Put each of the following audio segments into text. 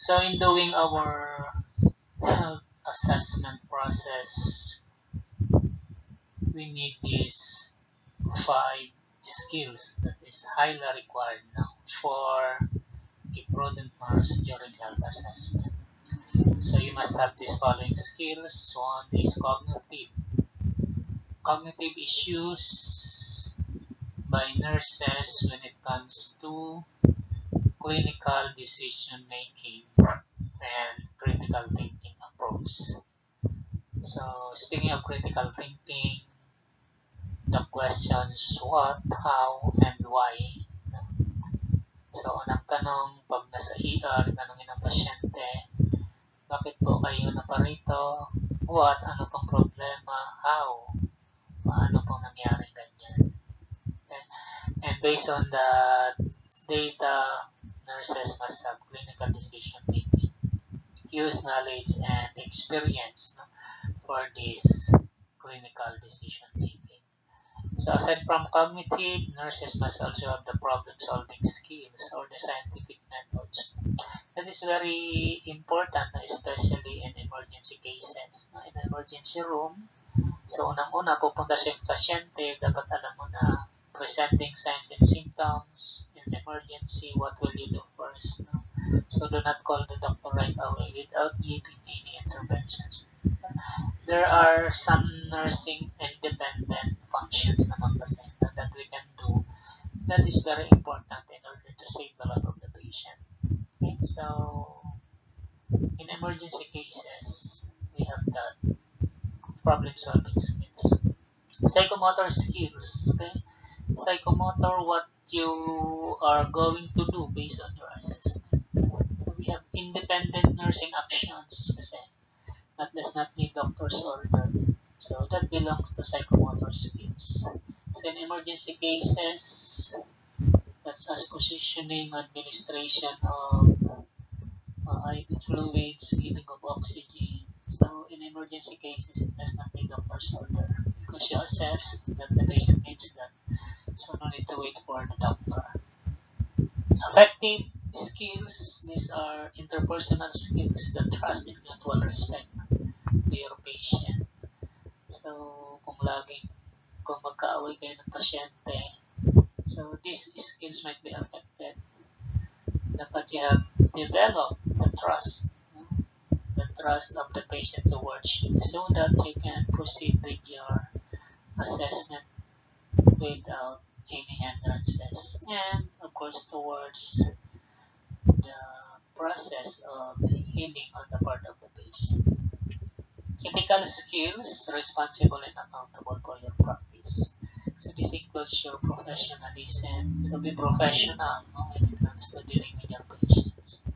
So in doing our health assessment process, we need these five skills that is highly required now for a prudent nurse during health assessment. So you must have these following skills. One is cognitive. Cognitive issues by nurses when it comes to clinical decision making and critical thinking approach. So speaking of critical thinking, the questions what, how, and why. So, unang tanong, pag nasa ER, tanongin ng pasyente, bakit po kayo naparito? What? Ano pong problema? How? Paano pong nangyari ganyan? Okay. And based on the data, nurses must have clinical decision making, use knowledge and experience no, for this clinical decision making. So aside from cognitive, nurses must also have the problem-solving skills or the scientific methods. That is very important, especially in emergency cases. In an emergency room, so unang-una, pupunta yung pasyente, dapat alam mo na presenting signs and symptoms in emergency, what will you do first? No? So do not call the doctor right away without giving any interventions. There are some nursing independent functions naman kasi that we can do that is very important in order to save the life of the patient. Okay, so in emergency cases, we have that problem solving skills. Psychomotor skills, okay? Psychomotor, what you are going to do based on your assessment. So we have independent nursing actions kasi that does not need doctor's order. So that belongs to psychomotor skills. So in emergency cases, that's as positioning, administration of uh, IV fluids, giving of oxygen. So in emergency cases, it does not need doctor's order because you assess that the patient needs that. So no need to wait for the doctor. Affective skills, these are interpersonal skills that trust and mutual respect to your patient. So, kung laging, kung magkaaway kayo ng pasyente, so these skills might be affected. Dapat you have developed the trust, the trust of the patient towards you so that you can proceed with your assessment without any hindrances. And, of course, towards the process of healing on the part of the patient. Ethical skills, responsible and accountable for your practice. So this includes your professionalism. So be professional no, when it comes to dealing with your patients.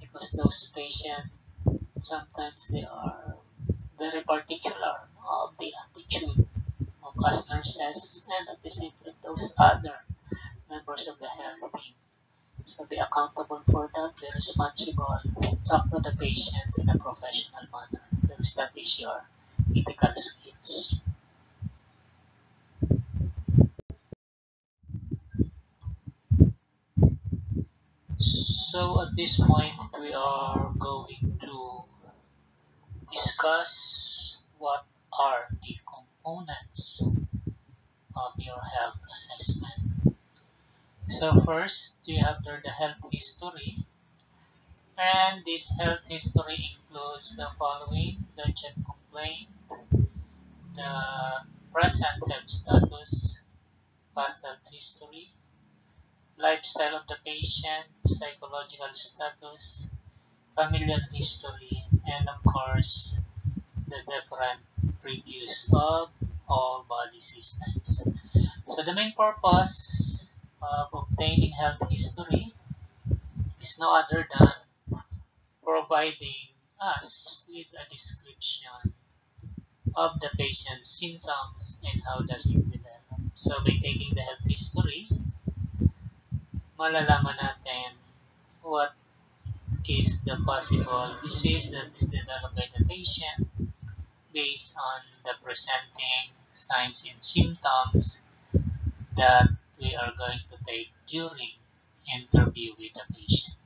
Because those patients, sometimes they are very particular of the attitude us nurses and at the same time those other members of the health team. So be accountable for that, be responsible, talk to the patient in a professional manner because that is your ethical skills. So at this point, we are going to discuss what are the components of your health assessment. So first, you have the health history. And this health history includes the following, the chief complaint, the present health status, past health history, lifestyle of the patient, psychological status, familial history, and of course, the different reviews of all body systems. So the main purpose of obtaining health history is no other than providing us with a description of the patient's symptoms and how does it develop. So by taking the health history, malalaman natin what is the possible disease that is developed by the patient based on the presenting signs and symptoms that we are going to take during interview with the patient.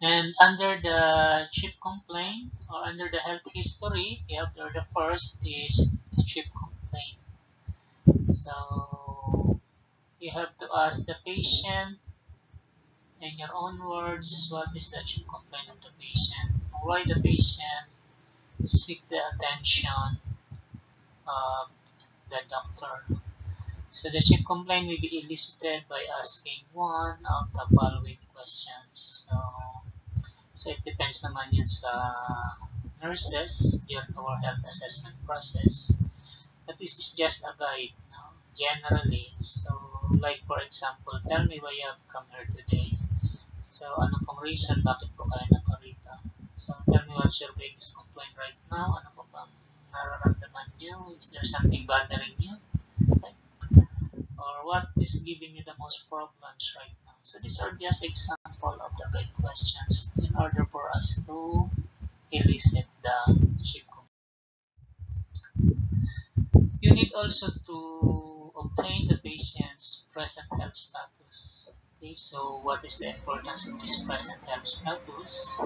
And under the chief complaint or under the health history, yep, or the first is the chief complaint. So you have to ask the patient in your own words what is the chip complaint of the patient, why the patient seek the attention of the doctor. So the chip complaint will be elicited by asking one of the following questions. So So it depends naman yun sa nurses, yun our health assessment process. But this is just a guide, no? generally. So like for example, tell me why you have come here today. So ano pong reason bakit po kayo nakarito? So tell me what's your biggest complaint right now? Ano po bang nararamdaman nyo? Is there something bothering you? Okay. Or what is giving you the most problems right now? So these are just example of the guide questions in order for us to elicit the ship You need also to obtain the patient's present health status. Okay, so what is the importance of this present health status?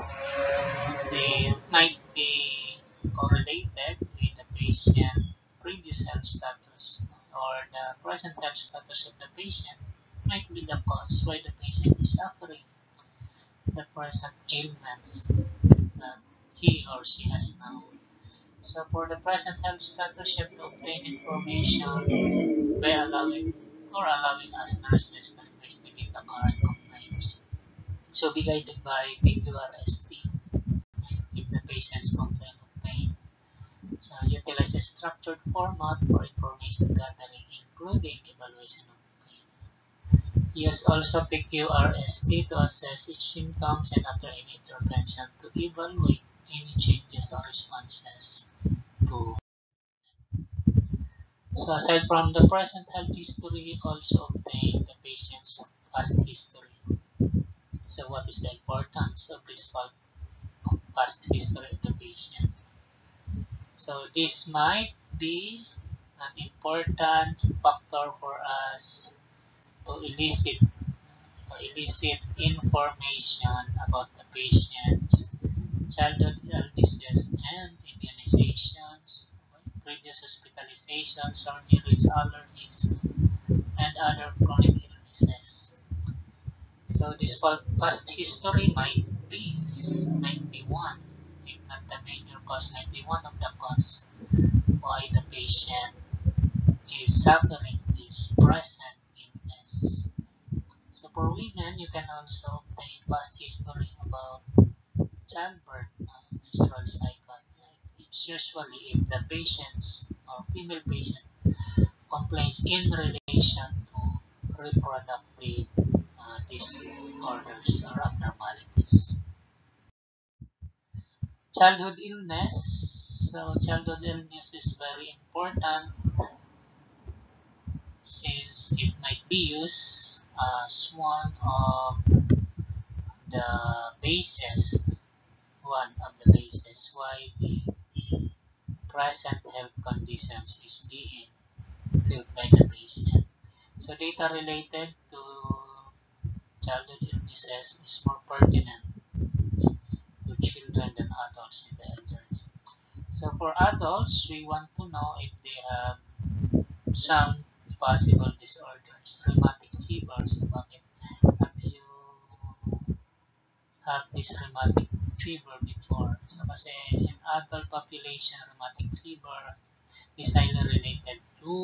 They might be correlated with the patient previous health status or the present health status of the patient might be the cause why the patient is suffering the present ailments that he or she has now. So for the present health status, you have to obtain information by allowing or allowing us nurses to investigate the current complaints. So be guided by PQRST in the patient's complaint of pain. So utilize a structured format for information gathering, including evaluation of pain. Use also PQRST to assess each symptoms and after any intervention to evaluate any changes or responses to so aside from the present health history, also obtain the patient's past history. So what is the importance of this past history of the patient? So this might be an important factor for us to elicit to elicit information about the patient's childhood illnesses and immunizations, previous hospitalizations needles allergies, and other chronic illnesses. So this past history might be might be one, if not the major cause, might be one of the cause why the patient is suffering is present illness. so for women, you can also obtain past history about childbirth, uh, menstrual cycle. Usually if the patients or female patient complains in relation to reproductive uh, disorders or abnormalities. Childhood illness. So childhood illness is very important since it might be used as one of the bases, one of the bases why the present health conditions is being filled by the patient. So data related to childhood illnesses is more pertinent to children than adults in the elderly. So for adults, we want to know if they have some possible disorders, rheumatic fever. So bakit have you have this rheumatic fever before? Kasi in adult population, rheumatic fever is highly related to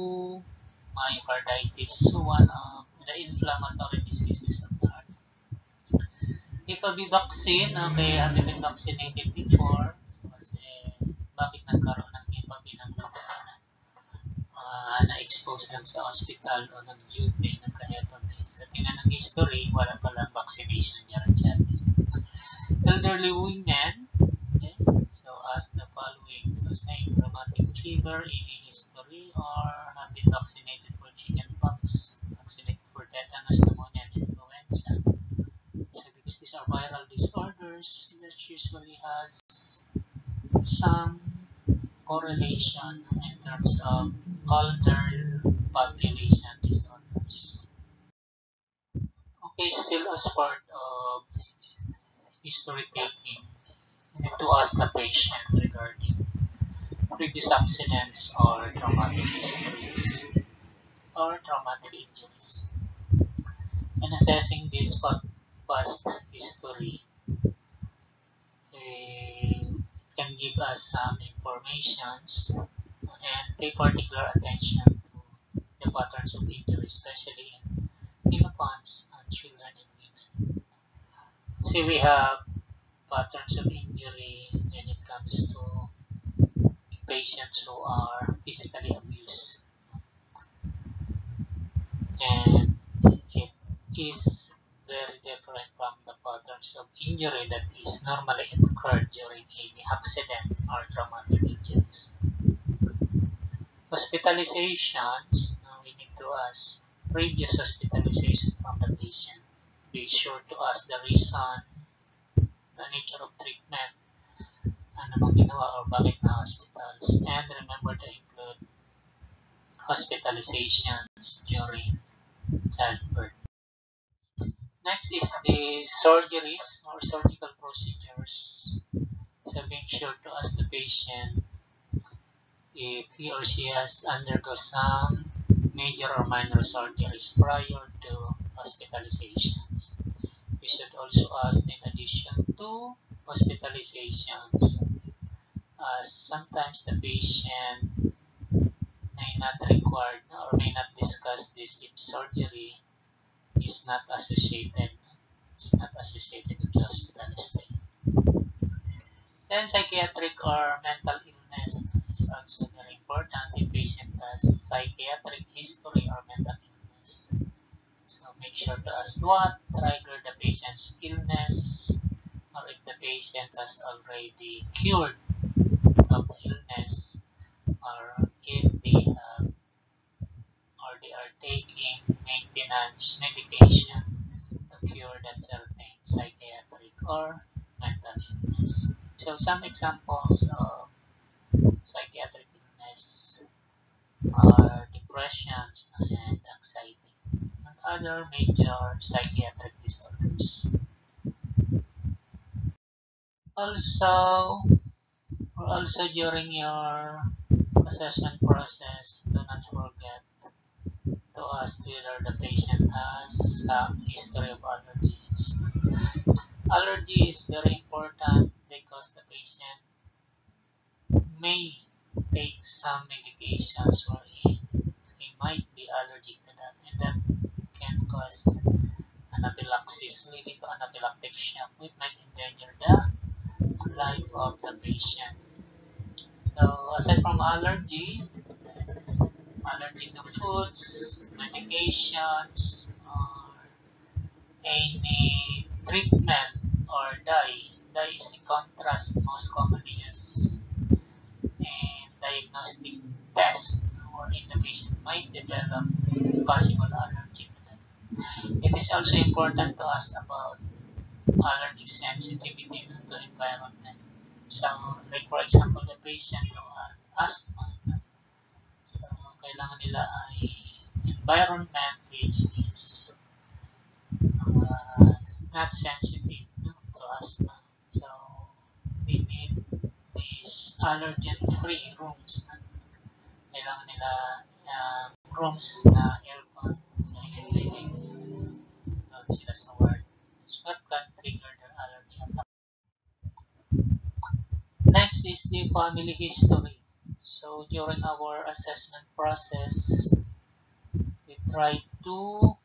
myocarditis, so one of the inflammatory diseases of the heart. Ito be vaccine, okay, have you been vaccinated before? So kasi bakit nagkaroon ng HPV ng uh, na-expose lang sa hospital o nag-duty, nagka-hepatitis. Sa tingnan ng history, wala pala vaccination niya rin dyan. Elderly women, so as the following. So same rheumatic fever, any history, or have been vaccinated for chickenpox, vaccinated for tetanus, pneumonia, and influenza. So because these are viral disorders, that usually has some correlation in terms of older population disorders. Okay, still as part of history taking, need to ask the patient regarding previous accidents or traumatic histories or traumatic injuries. In assessing this past history, eh, it can give us some informations and pay particular attention to the patterns of injury, especially in infants and children and women. See, we have patterns of injury when it comes to patients who are physically abused. And it is very different from the patterns of injury that is normally occurred during any accident or traumatic injuries. Hospitalizations, we need to ask previous hospitalization from the patient. Be sure to ask the reason, nature of treatment, ano bang ginawa or bakit na hospitals. And remember to include hospitalizations during childbirth. Next is the surgeries or surgical procedures. So being sure to ask the patient if he or she has undergone some major or minor surgeries prior to hospitalizations. We should also ask in addition to hospitalizations, as sometimes the patient may not require or may not discuss this if surgery is not associated is not associated with the hospital stay. Then psychiatric or mental illness is also very important if patient has psychiatric history or mental illness. So make sure to ask what triggered the patient's illness or if the patient has already cured of the illness or if they have or they are taking maintenance medication to cure that certain psychiatric or mental illness. So some examples of psychiatric illness are depressions and anxiety and other major psychiatric disorders. Also, also during your assessment process, do not forget to ask whether the patient has a history of allergies. Allergy is very important because the patient may take some medications it. He might be allergic to that and that can cause anaphylaxis leading to anaphylactic shock which might endanger the life of the patient. So aside from allergy, allergy to foods, medications, or any treatment or dye dye is the contrast most commonly used in diagnostic test or in the patient might develop possible allergy to. It is also important to ask about allergic sensitivity to environment. So, like for example, the patient who had asthma, so kailangan nila ay environment which is uh, not sensitive to asthma. allergen-free rooms. Kailangan nila uh, rooms na aircon sa the family history. So during our assessment process, we try to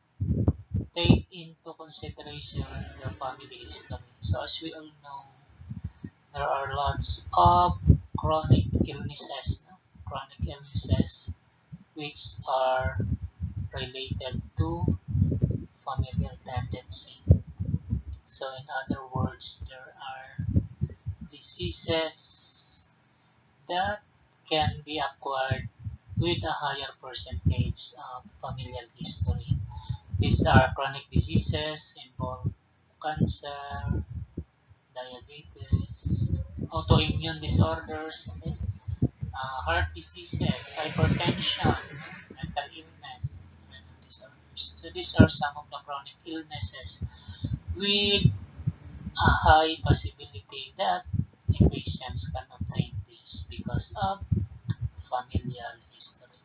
take into consideration the family history. So as we all know, there are lots of chronic illnesses, chronic illnesses which are related to familial tendency. So in other words, there are diseases that can be acquired with a higher percentage of familial history. These are chronic diseases involve cancer, diabetes, autoimmune disorders, uh, heart diseases, hypertension, mental illness, mental disorders. So these are some of the chronic illnesses with a high possibility that the patients can obtain this because of familial history.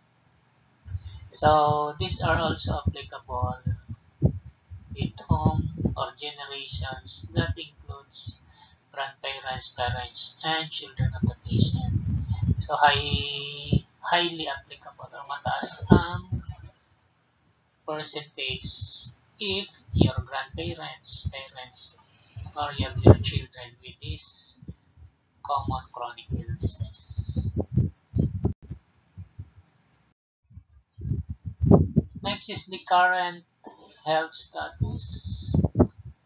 So these are also applicable with home or generations that includes grandparents, parents, and children of the patient. So high, highly applicable or mataas ang percentage if your grandparents, parents, or you have your children with these common chronic illnesses. Next is the current health status.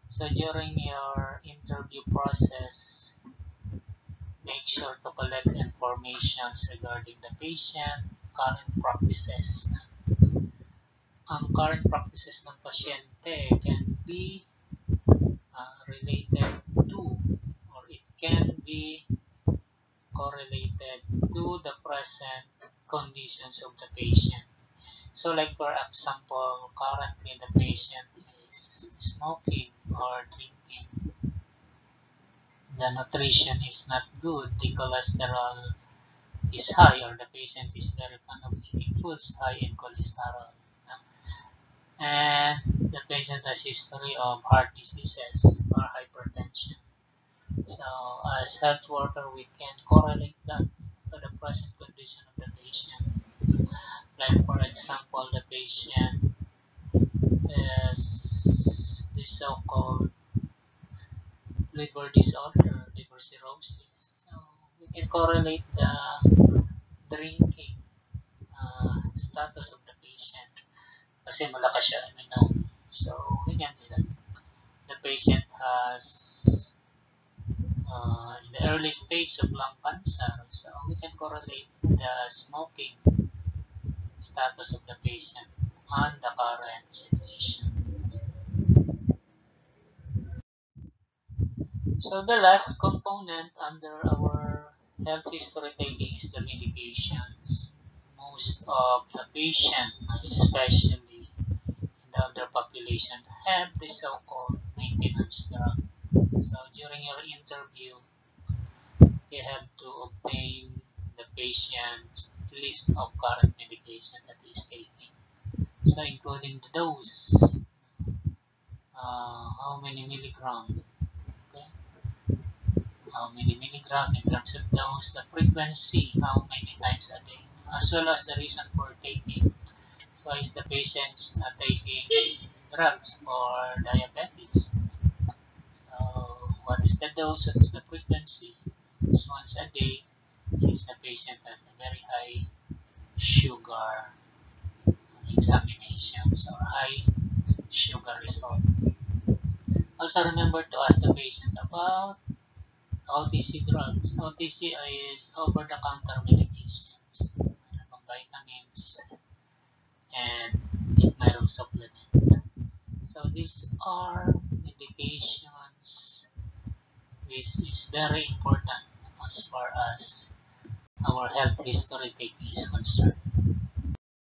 So during your interview process, make sure to collect information regarding the patient, current practices. Ang current practices ng pasyente can be uh, related to can be correlated to the present conditions of the patient. So like for example, currently the patient is smoking or drinking. The nutrition is not good, the cholesterol is high or the patient is very fond of eating foods high in cholesterol. And the patient has history of heart diseases or hypertension. So as health worker, we can correlate that to the present condition of the patient. Like for example, the patient has the so-called liver disorder, liver cirrhosis. So we can correlate the drinking uh, status of the patient kasi malakas siya uminom. So we can do that. The patient has uh, in the early stage of lung cancer, so we can correlate the smoking status of the patient and the current situation. So the last component under our health history taking is the medications. Most of the patients, especially in the older population, have the so-called maintenance drug. So during your interview, you have to obtain the patient's list of current medication that he is taking. So including the dose, uh, how many milligram, okay? how many milligram in terms of dose, the frequency, how many times a day, as well as the reason for taking. So is the patient uh, taking drugs for diabetes? What is the dose, what is the frequency? It's once a day since the patient has a very high sugar examinations or high sugar result. Also remember to ask the patient about OTC drugs. OTC is over-the-counter medications. Vitamins and mayroong supplement. So these are medications which is very important as far as our health history taking is concerned.